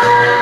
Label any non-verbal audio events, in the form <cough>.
Bye. <laughs>